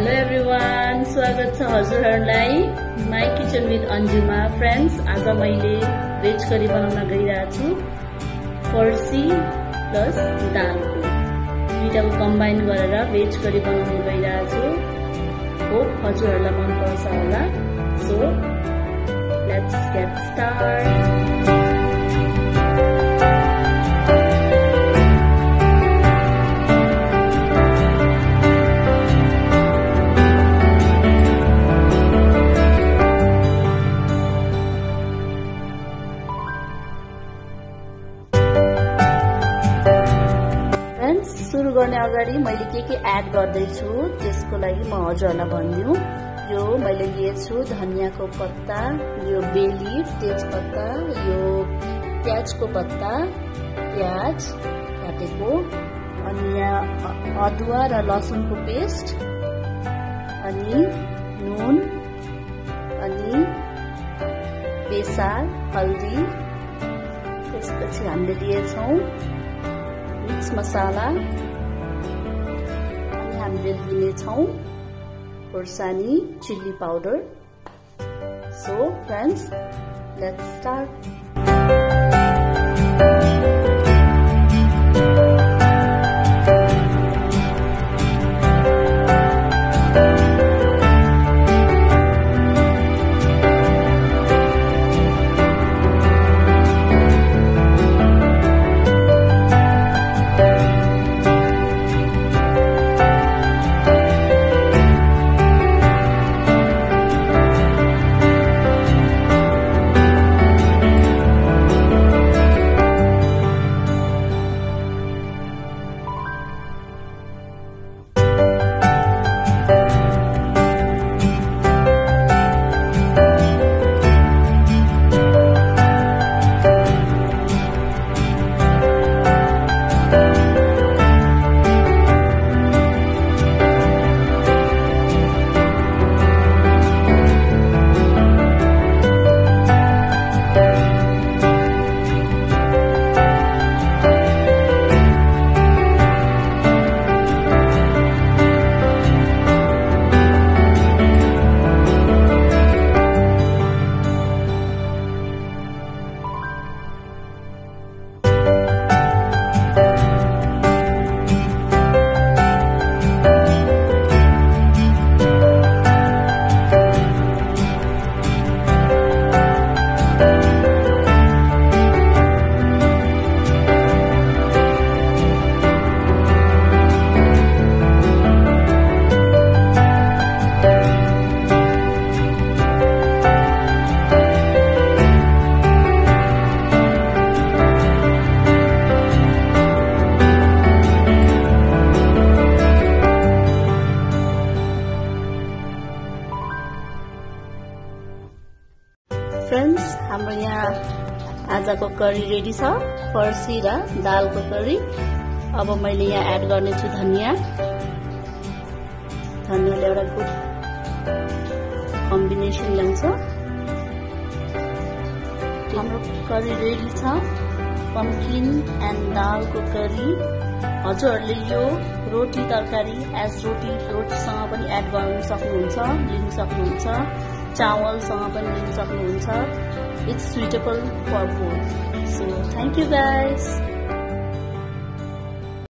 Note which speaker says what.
Speaker 1: Hello everyone स्वागत छ हजुरहरूलाई। My kitchen with Anjuma friends आज मैले भेज करी बनाउन गइरहेको छु फर्सी प्लस दालको। दुइटाको कम्बाइन गरेर भेज करी बनाउनु गइरहेको छु होप हजुरहरूलाई मनपर्छ होला। सो लेट्स गेट स्टार्ट सुरु गर्ने अगाडि मैले के के एड गर्दैछु त्यसको लागि म हजुरहरूलाई भनिदिउँ। यो मैले लिएछु धनियाँको पत्ता यो बेलिफ तेजपत्ता यो प्याजको पत्ता प्याज काटेको अनि यहाँ अदुवा र लसुनको पेस्ट अनि नुन अनि बेसार हल्दी त्यसपछि हामीले लिएछौँ मिक्स मसाला। अनि हामीले लिनेछौँ खोर्सानी chilli powder so friends let's start friends हाम्रो यहाँ आजको करी रेडी छ फर्सी र दालको करी अब मैले यहाँ एड गर्नेछु धनियाँ। धनियाँले एउटा गुड कम्बिनेसन ल्याउँछ। हाम्रो करी रेडी छ। पम्किन एन्ड दालको करी हजुरहरूले यो रोटी तरकारी एज रोटी रोटीसँग पनि एड गर्नु सक्नुहुन्छ लिन सक्नुहुन्छ। चावलसँग पनि लिन सक्नुहुन्छ it's suitable for both so thank you guys